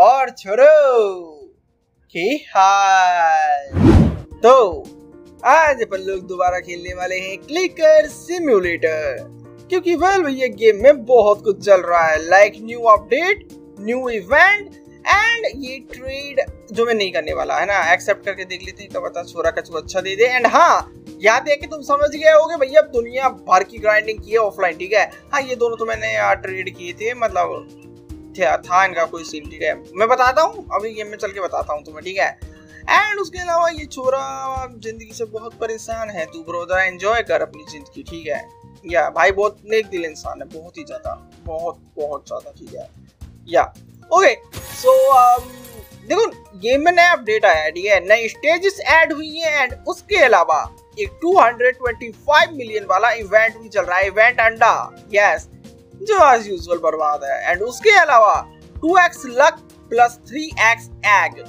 और छोरो के हाल? तो आज अपन लोग दोबारा खेलने वाले हैं क्लिकर सिम्युलेटर क्योंकि वेल भैया गेम में बहुत कुछ चल रहा है। Like new update new event and ये ट्रेड जो मैं नहीं करने वाला, है ना? एक्सेप्ट करके देख लेते हैं क्या पता छोरा कछु अच्छा दे दे। एंड हाँ याद है कि तुम समझ गए होगे भैया दुनिया भर की ग्राइंडिंग की है ऑफलाइन ठीक है? हाँ ये दोनों तो मैंने ट्रेड किए थे मतलब था, था इनका कोई सीन ठीक है? मैं बताता हूँ अभी गेम में चल के बताता हूँ तुम्हें ठीक है? एंड उसके अलावा ये छोरा ज़िंदगी से बहुत परेशान है तू ब्रोदर एंजॉय कर अपनी ज़िंदगी ठीक है? या भाई बहुत नेक दिल इंसान है बहुत ही ज़्यादा बहुत बहुत ज़्यादा ठीक है? या ओके सो देखो गेम में नया अपडेट आया है ठीक है? नई स्टेजेस ऐड हुई है एंड उसके अलावा एक 225 मिलियन वाला इवेंट भी चल रहा है इवेंट अंडा यस जो एज यूजुअल बर्बाद है। एंड उसके अलावा 2x luck plus 3x egg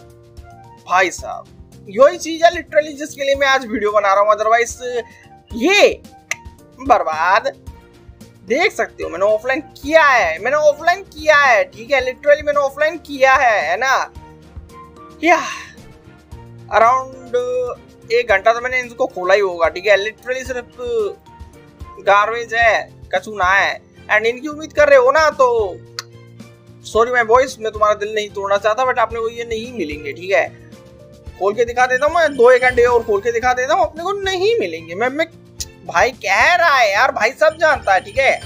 भाई साहब, यही चीज़ है लिटरली जिसके लिए मैं आज वीडियो बना रहा हूँ। अदरवाइज़ ये बर्बाद देख सकते हो, मैंने ऑफलाइन किया है। मैंने ऑफलाइन किया है, ठीक है? लिटरली मैंने ऑफलाइन किया है है ना? क्या अराउंड एक घंटा तो मैंने इनको खोला ही होगा, ठीक है? लिटरली सिर्फ़ गार्बेज है, कचूना है। एंड इनकी उम्मीद कर रहे हो ना तो सॉरी माय वॉइस मैं तुम्हारा दिल नहीं तोड़ना चाहता बट आपने को ये नहीं मिलेंगे, ठीक है? खोल के दिखा देता हूँ मैं, दो एक घंटे और खोल के दिखा देता हूँ, अपने को नहीं मिलेंगे। मैं मैं, भाई कह रहा है यार, भाई सब जानता है, ठीक है?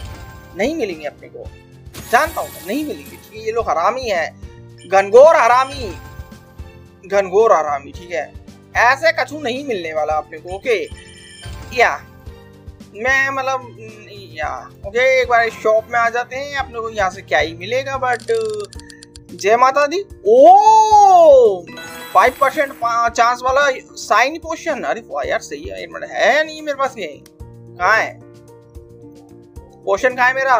नहीं मिलेंगे अपने को। जानता हूँ, नहीं मिलेंगे, ठीक है? ये लोग हरामी है। घनघोर हरामी। घनघोर हरामी, ठीक है? ऐसे कछू नहीं मिलने वाला अपने को ओके या, मैं मतलब या। ओके, एक बार शॉप में आ जाते हैं अपने को यहाँ से क्या ही मिलेगा बट जय माता दी। ओ फाइव परसेंट चांस वाला साइन पोशन अरे वाह यार, सही है मतलब है नहीं, मेरे पास ये कहाँ है? पोशन कहाँ है मेरा?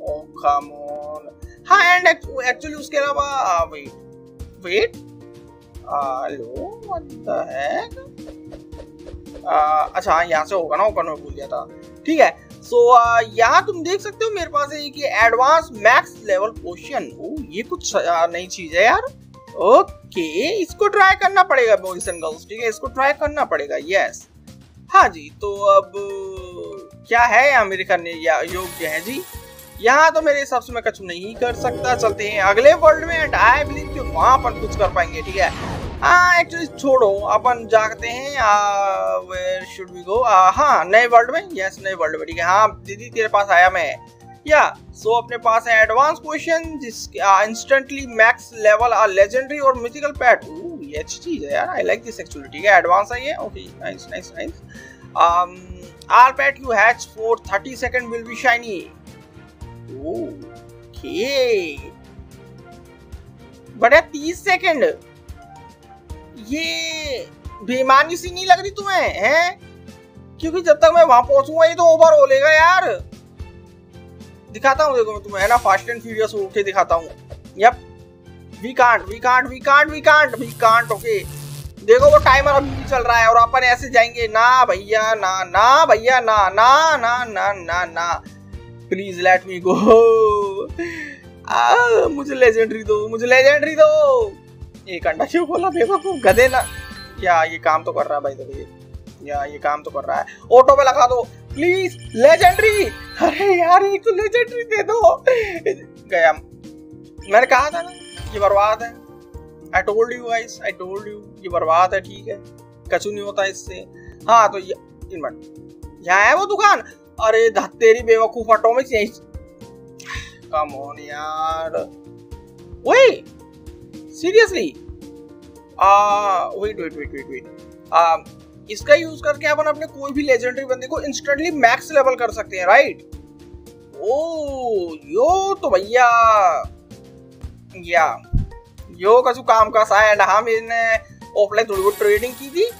ओ कम ऑन हाँ एंड एक्चुअली उसके अलावा wait wait hello what the heck अच्छा यहाँ से होगा ना ओपन में भूल गया था। ठीक है सो so, uh, यहाँ तुम देख सकते हो मेरे पास है कि advance max level potion oh ये कुछ नई चीज़ है यार। ओके इसको ट्राई करना पड़ेगा बॉयज़ एंड गर्ल्स ठीक है? इसको ट्राई करना पड़ेगा यस हाँ जी तो अब क्या है यहाँ मेरे करने योग्य है जी? यहाँ तो मेरे हिसाब से मैं कुछ नहीं कर सकता चलते हैं अगले वर्ल्ड में एंड आई बिलीव कि वहाँ पर कुछ कर पाएँगे ठीक है? हाँ एक्चुअली छोड़ो, अपन जाते हैं वेयर शुड वी गो हाँ नए वर्ल्ड में? यस नए वर्ल्ड में, ठीक है। हाँ दीदी, तेरे पास आया मैं। या सो अपने पास है एडवांस क्वेश्चन जिस इंस्टेंटली मैक्स लेवल आ लेजेंडरी और मिथिकल पैट ये अच्छी चीज़ है यार आई लाइक दिस एक्चुअली ठीक है। एडवांस है? ये okay nice nice nice um all pet you hatch for 30 second will be shiny okay बड़ा 30 सेकंड ये बेमानी सी नहीं लग रही तुम्हें, हैं? क्योंकि जब तक मैं वहाँ पहुंचूँगा, ये तो ओवर हो लेगा यार। दिखाता हूँ देखो मैं तुम्हें, है ना? फास्ट एंड फ्यूरियस उठ दिखाता हूँ। Yup we can't we can't we can't we can't we can't okay देखो वो टाइमर अभी भी चल रहा है और अपन ऐसे जाएँगे, ना भैया, ना ना भैया, ना ना ना ना ना ना। प्लीज़ लेट मी गो मुझे लेजेंडरी दो, मुझे लेजेंडरी दो। एक अंडा क्यों खोला? देखो गधे ना या ये काम तो कर रहा है भाई देखो या ये काम तो कर रहा है। ऑटो पे लगा दो। प्लीज़ लेजेंडरी अरे यार, एक तो लेजेंडरी दे दो। गया। मैंने कहा था ना, ये बर्बाद है। I told you guys I told you ये बर्बाद है, ठीक है। कछु नहीं होता इससे। हाँ तो ये यहाँ है वो दुकान? अरे तेरी बेवकूफ़ ऑटोमिक्स यही कम ऑन यार। वही seriously wait wait wait wait wait इसका यूज़ करके अपन अपने कोई भी लेजेंडरी बंदे को इंस्टेंटली मैक्स लेवल कर सकते हैं राइट ओ यो तो भैया। या यो कसु काम का सा एंड हाँ मैंने ऑफलाइन थोड़ी बहुत ट्रेडिंग की थी।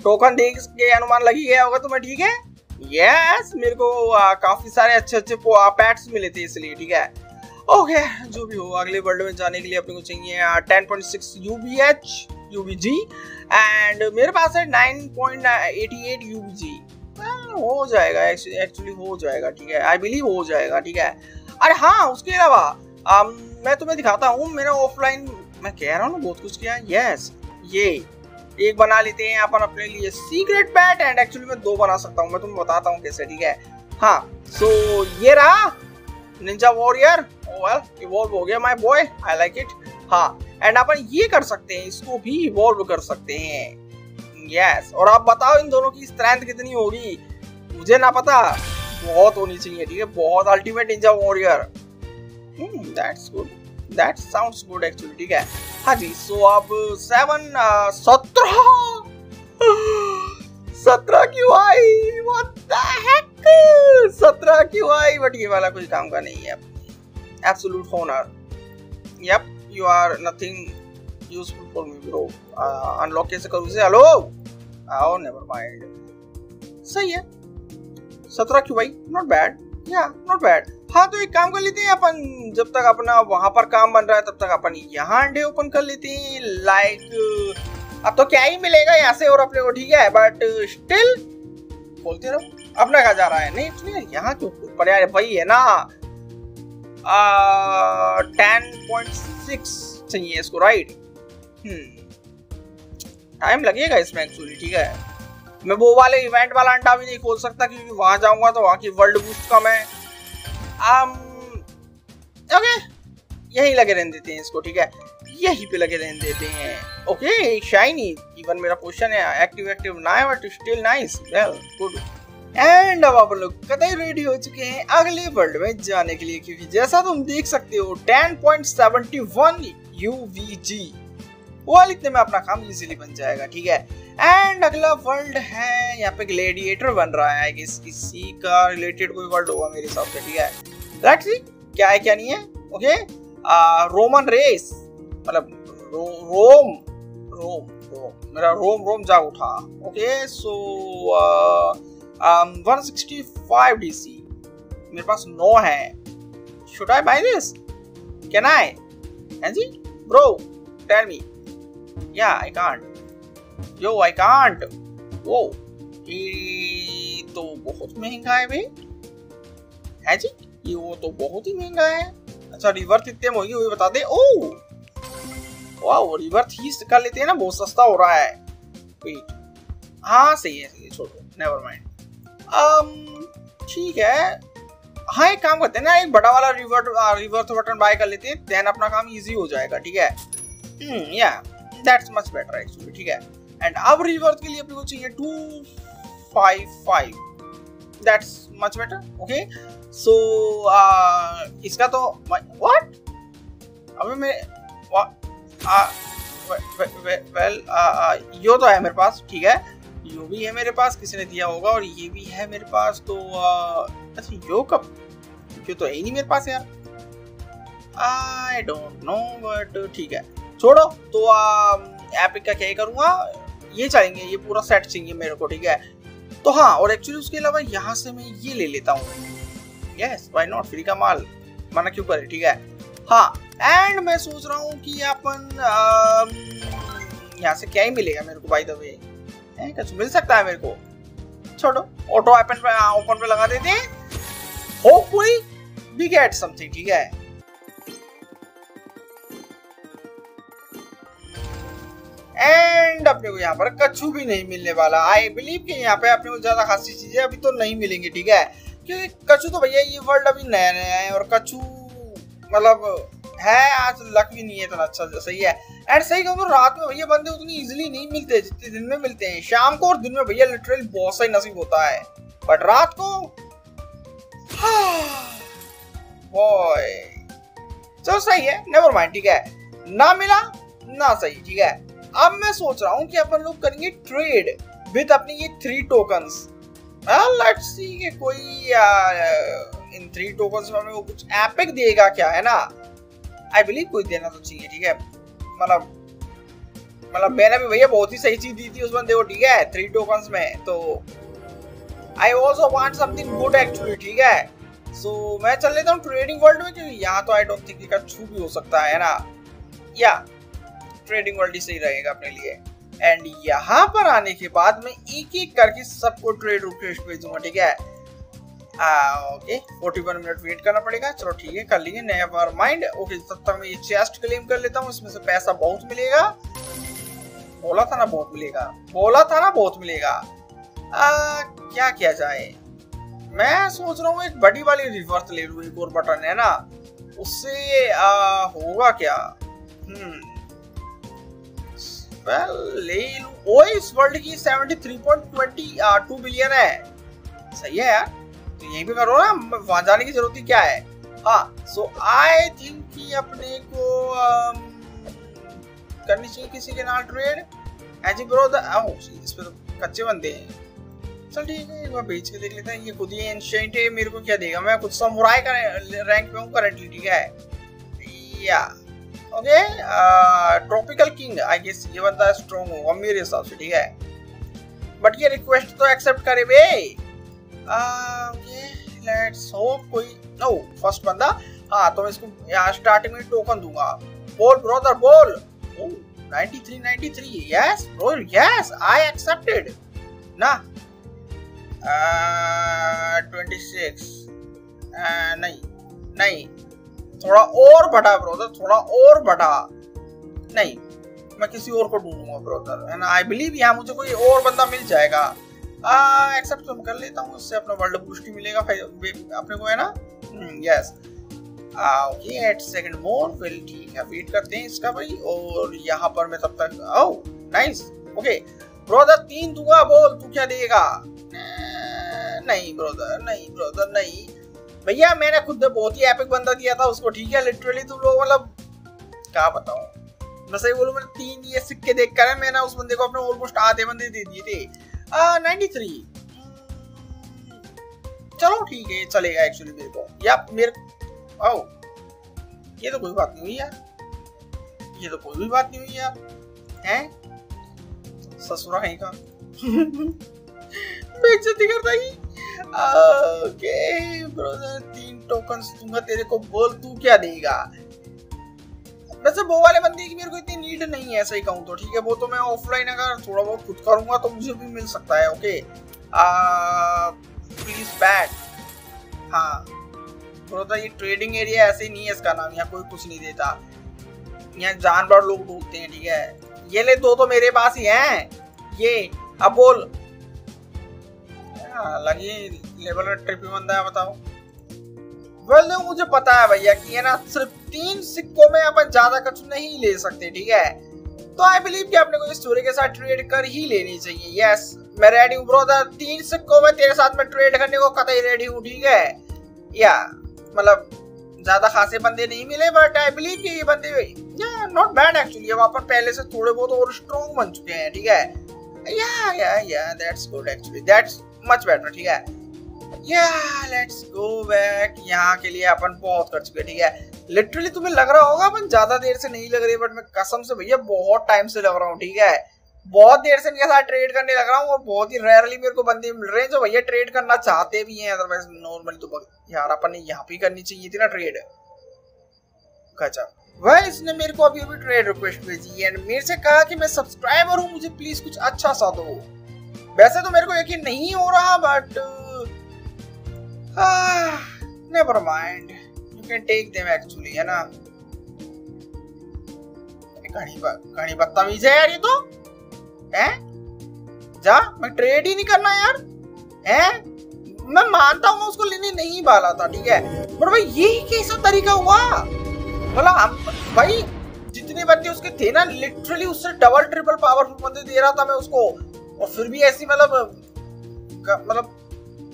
टोकन देख के अनुमान लगी गया होगा तुम्हें ठीक है? यस yes, मेरे को काफ़ी सारे अच्छे अच्छे पैट्स मिले थे इसलिए ठीक है? ओके जो भी हो अगले वर्ल्ड में जाने के लिए अपने को चाहिए ten point six U B H U B G and मेरे पास है nine point eighty eight U B G हो जाएगा एक्चुअली हो जाएगा ठीक है आई बिलीव हो जाएगा ठीक है. अरे हाँ उसके अलावा um, मैं तुम्हें दिखाता हूँ मेरा ऑफलाइन मैं कह रहा हूँ ना बहुत कुछ किया यस ये एक बना लेते हैं अपन अपने लिए सीक्रेट बैट एंड एक्चुअली मैं दो बना सकता हूँ मैं तुम्हें बताता हूँ कैसे ठीक है. हाँ सो so, ये रहा निंजा वॉरियर वेल इवॉल्व हो गया my boy I like it हाँ एंड अपन ये कर सकते हैं, इसको भी इवॉल्व कर सकते हैं। Yes yes. और आप बताओ इन दोनों की स्ट्रेंथ कितनी होगी? मुझे ना पता। बहुत होनी चाहिए, ठीक है? बहुत ultimate ninja warrior that's good that sounds good actually ठीक है? हाँ जी सो अब सेवन सत्रह। सत्रह क्यों आई? व्हाट द हेक सत्रह क्यों आई बट ये वाला कुछ काम का नहीं है absolute honour yup you are nothing useful for me bro unlock कैसे करूँ इसे? हेलो आओ नेवर माइंड सही है। सत्रह क्यों भाई? नॉट बैड या नॉट बैड हाँ तो एक काम कर लेते हैं अपन। जब तक अपना वहाँ पर काम बन रहा है, तब तक अपन यहाँ अंडे ओपन कर लेते हैं। लाइक अब तो क्या ही मिलेगा यहाँ से और अपने को, ठीक है? बट स्टिल बोलते रहो। अपना कहा जा रहा है। नहीं नहीं यहाँ क्यों पर यार भाई है ना। टेन पॉइंट सिक्स चाहिए इसको राइट टाइम हम्म। लगेगा इसमें एक्चुअली ठीक है। मैं वो वाले इवेंट वाला अंडा भी नहीं खोल सकता क्योंकि वहाँ जाऊँगा तो वहाँ की वर्ल्ड बूस्ट कम है। Um, ओके यही लगे रहने देते हैं इसको ठीक है। यहीं पे लगे रहने देते हैं। ओके शाइनी इवन मेरा क्वेश्चन है एक्टिव एक्टिव ना है but still nice well good and अब आप लोग कतई रेडी हो चुके हैं अगले वर्ल्ड में जाने के लिए क्योंकि जैसा तुम देख सकते हो 10.71 UVG वो इतने में अपना काम इजीली बन जाएगा ठीक है? एंड अगला वर्ल्ड है यहाँ पे ग्लेडिएटर बन रहा है कि इसी का रिलेटेड कोई वर्ल्ड होगा मेरे हिसाब से ठीक है? लेट्स सी क्या है क्या नहीं है? ओके रोमन रेस मतलब रो, रोम रोम रोम मेरा रोम रोम जा उठा। Okay so one sixty five D C मेरे पास नो है। शुड मी या तो बहुत महँगा है भाई। है जी ये वो तो बहुत ही महँगा है। अच्छा रिवर्थ इतने हुई बता दे। ओ वाओ रिवर्थ ही कर लेते हैं ना, बहुत सस्ता हो रहा है। हाँ सही है सही है, छोड़ो। नेवर माइंड ठीक है। हाँ एक काम करते हैं ना, एक बड़ा वाला रिवर्ट रिवर्थ बटन बाय कर लेते हैं देन अपना काम इजी हो जाएगा, ठीक है? या दैट्स मच बेटर एक्चुअली ठीक है? एंड अब रिवर्थ के लिए अपने को चाहिए two five five that's much better okay so इसका तो व्हाट अबे मैं वेल यो तो है मेरे पास, ठीक है? यो भी है मेरे पास, किसी ने दिया होगा और ये भी है मेरे पास तो अच्छा यो कब? यो तो है ही नहीं मेरे पास यार। आई डोंट नो बट ठीक है। छोड़ो तो एपिक का क्या करूँगा? ये चाहिए, ये पूरा सेट चाहिए मेरे को, ठीक है? तो हाँ और एक्चुअली उसके अलावा यहाँ से मैं ये ले लेता हूँ। यस वाई नॉट फ्री का माल। मना क्यों करे, ठीक है? हाँ एंड मैं सोच रहा हूँ कि अपन यहाँ से क्या ही मिलेगा मेरे को बाई द वे कुछ मिल सकता है मेरे को? छोड़ो ऑटो ओपन पे ओपन पे लगा देते हैं। होपफुली वी गेट समथिंग ठीक है? एंड अपने को यहाँ पर कच्छू भी नहीं मिलने वाला। आई बिलीव कि यहाँ पे अपने को ज़्यादा खासी चीज़ें अभी तो नहीं मिलेंगी, ठीक है? क्योंकि कच्छू तो भैया ये वर्ल्ड अभी नया नया है और कच्छू मतलब है, आज लक भी नहीं है, इतना अच्छा सही है। एंड सही कहूँ तो रात में भैया बंदे उतनी इजीली नहीं मिलते जितने दिन में मिलते हैं। शाम को और दिन में भैया लिटरली बहुत सही नसीब होता है। बट रात को? बॉय चलो सही है नेवर माइंड ठीक है। ना मिला, ना सही, ठीक है। अब मैं सोच रहा हूँ कि अपन लोग करेंगे ट्रेड विद अपनी ये थ्री टोकन्स लेट्स सी कि कोई इन थ्री टोकन्स में हमें वो कुछ एपिक देगा क्या, है ना? आई बिलीव कोई देना तो चाहिए ठीक है? मतलब मतलब मैंने भी भैया बहुत ही सही चीज़ दी थी उस बंदे को ठीक है? थ्री टोकन्स में तो I also want something good actually ठीक है? सो so, मैं चल लेता हूँ ट्रेडिंग वर्ल्ड में क्योंकि यहाँ तो आई डोंट थिंक का छू भी हो सकता है ना? या ट्रेडिंग वर्ल्ड ही सही रहेगा अपने लिए। एंड यहाँ पर आने के बाद मैं एक एक करके सबको ट्रेड रिक्वेस्ट भेजूँगा ठीक है? Okay forty one minute wait करना पड़ेगा। चलो ठीक है कर लेंगे नेवर माइंड ओके तब तक मैं ये चेस्ट क्लेम कर लेता हूँ इसमें से पैसा बहुत मिलेगा। बोला था ना बहुत मिलेगा। बोला था ना बहुत मिलेगा। आ, क्या किया जाए? मैं सोच रहा हूँ एक बड़ी वाली रिवर्स ले लू एक और बटन है ना? उससे आ, होगा क्या? हम्म। वेल ले लू। ओ इस वर्ल्ड की 73.22 बिलियन है। सही है यार। तो यहीं पे करो ना वहाँ जाने की ज़रूरत ही क्या है? हाँ सो आई थिंक अपने को um, करनी चाहिए किसी के नाल ट्रेड एज ब्रो द इस पे तो कच्चे बंदे हैं। चल ठीक है एक बार बेच के देख लेते हैं। ये खुद ही एंशिएंट है मेरे को क्या देगा? मैं खुद समुराई का रैंक पे हूँ करेंटली ठीक है? या okay tropical king I guess ये बंदा स्ट्रॉन्ग होगा मेरे हिसाब से ठीक है? बट ये रिक्वेस्ट तो एक्सेप्ट करे बे। लेट्स होप कोई नो फ़र्स्ट बंदा हाँ तो मैं इसको, यहाँ स्टार्टिंग में टोकन दूँगा। बोल ब्रदर बोल। 93 93 yes bro yes, I accepted ना? ट्वेंटी सिक्स नहीं नहीं, थोड़ा और थोड़ा और नहीं, मैं किसी और को ढूंढूँगा ब्रोदर ना आई बिलीव यहाँ मुझे कोई और बंदा मिल जाएगा। एक्सेप्ट तो कर लेता हूँ, उससे अपना वर्ल्ड बूस्ट ही मिलेगा अपने को, है ना? Yes okay eight second more well ठीक है वेट करते हैं इसका भाई, और यहाँ पर मैं तब तक ओ नाइस ओके ब्रोदर तीन दूँगा बोल, तू क्या देगा? नहीं ब्रोदर नहीं ब्रोदर नहीं. भैया, मैंने खुद बहुत ही एपिक बंदा दिया था उसको, ठीक है? लिटरली तुम लोग मतलब क्या बताऊँ? मैं सही बोलूँ, मैंने तीन ये सिक्के देख कर मैंने उस बंदे को अपने ऑलमोस्ट आधे बंदे दे दिए थे। नाइन्टी थ्री चलो ठीक है, चलेगा एक्चुअली मेरे को। या मेरे ओ ये तो कोई बात नहीं हुई यार। ये तो कोई भी बात नहीं हुई यार। हैं? ससुरा है का बेइज्जती करता ही ओके ब्रदर तीन टोकन्स दूँगा, तेरे को बोल तू क्या देगा? वैसे वो वाले बंदे की मेरे को इतनी नीड नहीं है सही कहूँ तो ठीक है? वो तो मैं ऑफलाइन अगर थोड़ा बहुत खुद करूँगा तो मुझे भी मिल सकता है ओके प्लीज़ बैट हाँ। ब्रदर ये ट्रेडिंग एरिया ऐसे ही नहीं है इसका नाम, यहाँ कोई कुछ नहीं देता। यहाँ जानवर लोग ढूंढते हैं, ठीक है? ये ले दो तो मेरे पास ही हैं। ये, अब बोल। लगी लेवल ट्रिप बंदा है, बताओ। वेल well, मुझे पता है भैया कि है ना सिर्फ़ तीन सिक्कों में अपन ज़्यादा कुछ नहीं ले सकते ठीक है? तो आई बिलीव कि अपने को स्टोरी के साथ ट्रेड कर ही लेनी चाहिए। यस मैं रेडी हूँ ब्रोदर तीन सिक्कों में तेरे साथ में ट्रेड करने को कतई रेडी हूँ ठीक है? या मतलब ज़्यादा खासे बंदे नहीं मिले बट आई बिलीव कि ये बंदे नॉट बैड एक्चुअली अब अपन पहले से थोड़े बहुत और स्ट्रॉन्ग बन चुके हैं ठीक है? Yeah yeah yeah that's good actually that's much better ठीक है? लेट्स गो बैक यहाँ के लिए अपन कर चुके ठीक है? लिटरली तुम्हें लग रहा होगा, अपन ज़्यादा देर से नहीं लग रही बट मैं कसम से भैया बहुत टाइम से लग रहा हूँ, ठीक है? बहुत देर से इनके साथ ट्रेड करने लग रहा हूँ, और बहुत ही रेयरली मेरे को बंदे मिल रहे हैं जो भैया ट्रेड करना चाहते भी हैं अदरवाइज़ तो यार अपन ने यहाँ पे करनी चाहिए थी ना ट्रेड वह इसने मेरे को अभी अभी ट्रेड रिक्वेस्ट भेजी एंड मेरे से कहा कि मैं सब्सक्राइबर हूँ, मुझे प्लीज़ कुछ अच्छा सा दो। वैसे तो मेरे को यकीन नहीं हो रहा but never mind you can take them actually है ना? घड़ी घड़ी बदतमीज है यार ये तो। है? जा, मैं ट्रेड ही नहीं करना यार। है? मैं मानता हूँ उसको लेने नहीं वाला था, ठीक है? पर भाई ये कैसा तरीका हुआ। मतलब हम, भाई, जितने बंदे उसके थे ना लिटरली उससे डबल ट्रिपल पावरफुल बंदे दे रहा था मैं उसको। और फिर भी ऐसी मतलब मतलब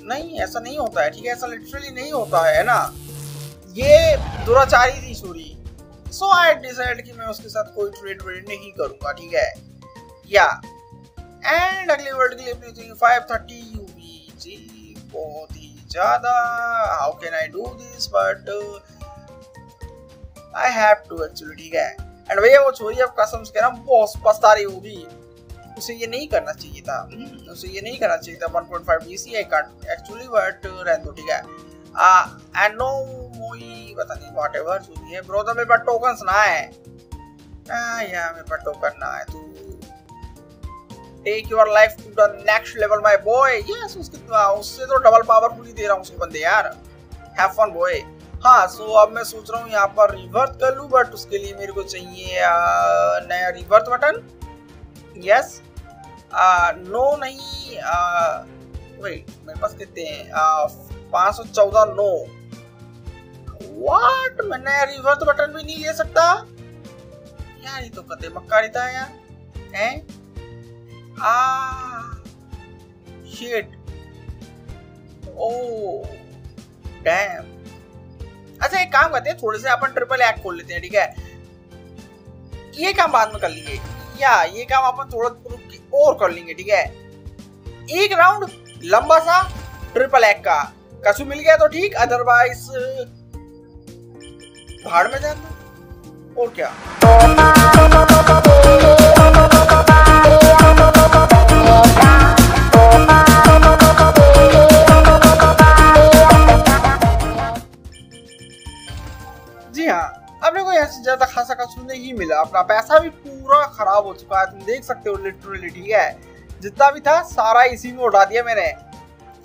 नहीं, ऐसा नहीं होता है, ठीक है? ऐसा लिटरली नहीं होता है ना? ये दुराचारी थी सूरी। सो आई डिसाइड कि मैं उसके साथ कोई ट्रेड व्रेड नहीं करूँगा, ठीक है? या। एंड अगले वर्ड के लिए अपनी चाहिए यू जी बहुत ही ज़्यादा how can I do this but I have to actually ठीक है? एंड भैया, वो छोरी अब कसम से कह रहा हूँ बहुत पछता रही होगी। उसे ये नहीं करना चाहिए था। हम्म, उसे ये नहीं करना चाहिए था। 1.5 DC I can't actually but रह दो ठीक है? एंड नो मोई पता नहीं व्हाटएवर जो भी है। ब्रो तो मेरे पास टोकन्स ना है। आ या मेरे पास टोकन ना है तू take your life to the next level my boy yes उसके उससे तो डबल पावरफुल ही दे रहा हूँ उसको बंदे यार। हैव फन बॉय हाँ सो so अब मैं सोच रहा हूँ यहाँ पर रिवर्ट कर लूँ बट उसके लिए मेरे को चाहिए नया रिवर्ट बटन यस नो नहीं वेट मेरे पास कितने हैं? पाँच सौ चौदह नो। व्हाट मैंने नया रिवर्ट बटन भी नहीं ले सकता। यार, ये तो कते मक्का रहता है यार। हैं? आ शिट ओ डैम अच्छा एक काम करते हैं, थोड़े से अपन ट्रिपल एक्ट खोल लेते हैं, ठीक है? ये काम बाद में कर लेंगे या, ये काम अपन थोड़ा और कर लेंगे, ठीक है? एक राउंड लंबा सा ट्रिपल एग का। कसू मिल गया तो ठीक अदरवाइज़ भाड़ में जाना। और क्या? कसू नहीं मिला। अपना पैसा भी पूरा खराब हो चुका है। तुम देख सकते हो लिटरली ठीक है? जितना भी था सारा इसी में उड़ा दिया मैंने।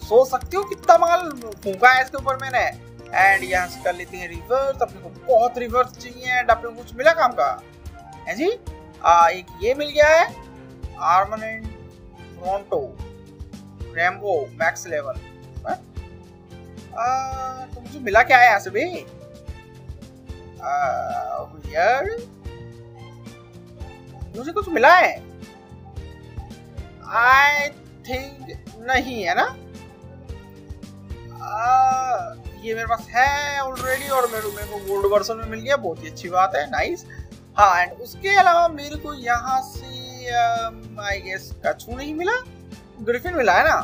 सोच सकती हो कितना माल फूका है इसके ऊपर मैंने। एंड यहाँ से कर लेते हैं रिवर्स अपने को बहुत रिवर्स चाहिए एंड अपने को कुछ मिला काम का? है जी? आ, एक ये मिल गया है। आर्मनेंट फ्रोंटो रैम्बो मैक्स लेवल आ, तो मुझे मिला क्या है यहाँ से यार मुझे कुछ मिला है? आई थिंक नहीं है ना? ये मेरे पास है ऑलरेडी और मेरे मेरे को गोल्ड वर्जन में मिल गया बहुत ही अच्छी बात है नाइस हाँ एंड उसके अलावा मेरे को यहाँ से आई गेस कछू नहीं मिला। ग्रिफिन मिला है ना?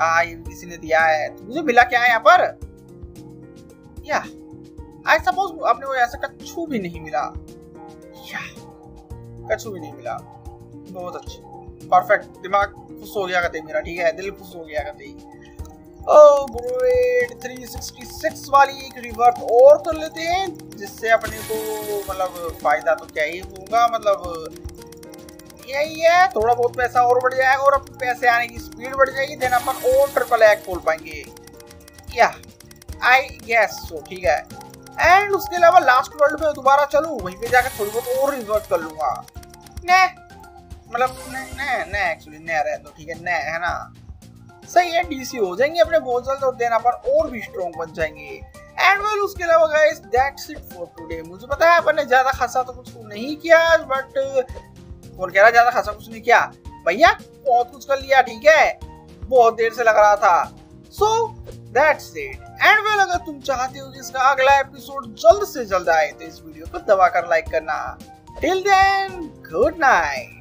आ, ये किसी ने दिया है। तो मुझे मिला क्या है यहाँ पर? या आई सपोज़ आपने वो ऐसा कछू भी नहीं मिला। या, कछू भी नहीं मिला। बहुत अच्छी। परफेक्ट दिमाग खुश हो गया करते मेरा, ठीक है? दिल खुश हो गया करते ओह ग्रेट 366 वाली एक रिवर्स और कर लेते हैं, जिससे अपने को मतलब फ़ायदा तो क्या ही होगा मतलब यही है। थोड़ा बहुत पैसा और बढ़ जाएगा और अपने पैसे आने की स्पीड बढ़ जाएगी देन अपन और ट्रिपल एग खोल पाएँगे। क्या आई गेस सो ठीक है? एंड उसके अलावा लास्ट वर्ल्ड में दोबारा चलूँ, वहीं पे जाकर थोड़ी बहुत और रिवर्ट कर लूँगा। ने मतलब ने ने एक्चुअली ने रहे तो ठीक है ने है ना? सही है डीसी हो जाएँगे अपने बहुत जल्द और देन अपन और भी स्ट्रॉन्ग बन जाएँगे। एंड वेल उसके अलावा guys that's it for today मुझे पता है अपन ने ज़्यादा खासा तो कुछ नहीं किया बट कौन कह रहा ज़्यादा खासा कुछ नहीं किया? भैया, बहुत कुछ कर लिया, ठीक है। बहुत देर से लग रहा था। So that's it and well अगर तुम चाहते हो कि इसका अगला एपिसोड जल्द से जल्द आए तो इस वीडियो को दबाकर लाइक करना। Till then good night